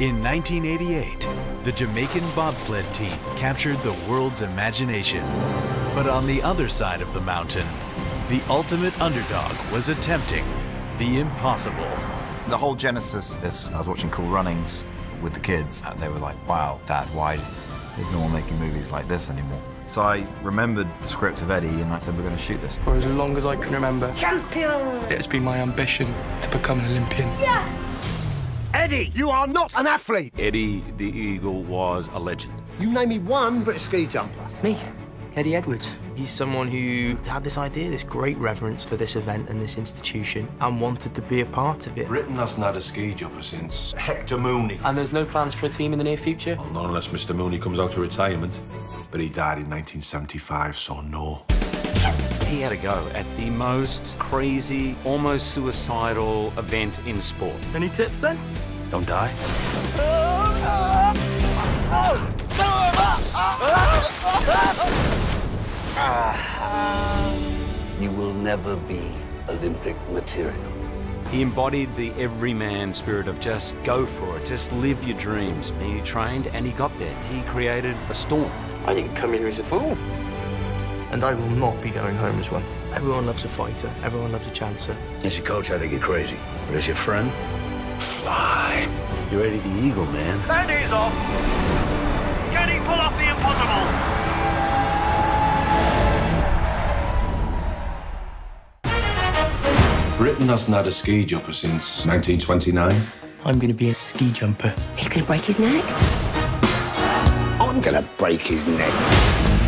In 1988, the Jamaican bobsled team captured the world's imagination. But on the other side of the mountain, the ultimate underdog was attempting the impossible. The whole genesis of this, I was watching Cool Runnings with the kids, and they were like, wow, Dad, why is no one making movies like this anymore? So I remembered the script of Eddie, and I said, we're going to shoot this. For as long as I can remember, Champion! it has been my ambition to become an Olympian. Yeah! Eddie, you are not an athlete. Eddie the Eagle was a legend. You name me one British ski jumper. Me, Eddie Edwards. He's someone who had this idea, this great reverence for this event and this institution, and wanted to be a part of it. Britain hasn't had a ski jumper since Hector Mooney. And there's no plans for a team in the near future? Well, not unless Mr. Mooney comes out of retirement. But he died in 1975, so no. He had a go at the most crazy, almost suicidal event in sport. Any tips then? Don't die. You will never be Olympic material. He embodied the everyman spirit of just go for it, just live your dreams. He trained and he got there. He created a storm. I didn't come here as a fool. And I will not be going home as one. Everyone loves a fighter. Everyone loves a chancer. As your coach, I think you're crazy. But as your friend, Fly. You're Eddie the Eagle, man. Bandy's off. Can he pull off the impossible? Britain hasn't had a ski jumper since 1929. I'm going to be a ski jumper. He's gonna break his neck. I'm gonna break his neck.